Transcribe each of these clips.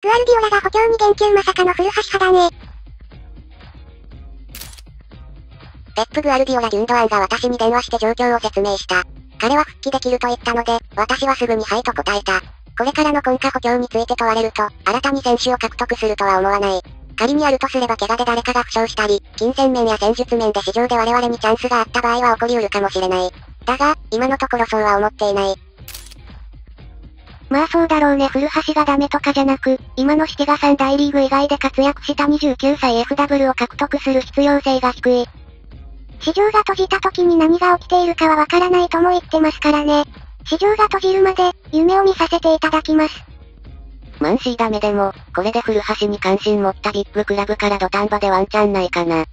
グアルディオラが補強に言及まさかの古橋派だね。ペップ・グアルディオラ・ギュンドアンが私に電話して状況を説明した。彼は復帰できると言ったので、私はすぐにはいと答えた。これからの根下補強について問われると、新たに選手を獲得するとは思わない。仮にあるとすれば怪我で誰かが負傷したり、金銭面や戦術面で市場で我々にチャンスがあった場合は起こりうるかもしれない。だが、今のところそうは思っていない。まあそうだろうね古橋がダメとかじゃなく、今のシティガさん大リーグ以外で活躍した29歳 FW を獲得する必要性が低い。市場が閉じた時に何が起きているかはわからないとも言ってますからね。市場が閉じるまで、夢を見させていただきます。マンシーダメでも、これで古橋に関心持ったビッグクラブから土壇場でワンチャンないかな。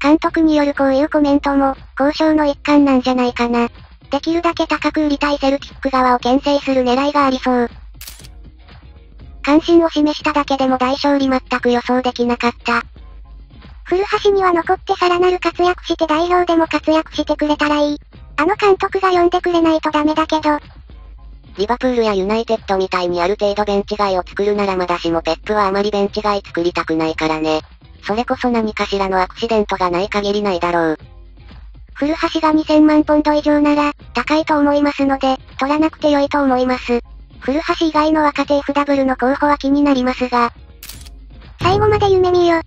監督によるこういうコメントも、交渉の一環なんじゃないかな。できるだけ高く売りたいセルティック側を牽制する狙いがありそう。関心を示しただけでも大勝利全く予想できなかった。古橋には残ってさらなる活躍して代表でも活躍してくれたらいい。あの監督が呼んでくれないとダメだけど。リバプールやユナイテッドみたいにある程度ベンチ外を作るならまだしもペップはあまりベンチ外作りたくないからね。それこそ何かしらのアクシデントがない限りないだろう。古橋が2000万ポンド以上なら、高いと思いますので、取らなくて良いと思います。古橋以外の若手 FW の候補は気になりますが。最後まで夢見よ。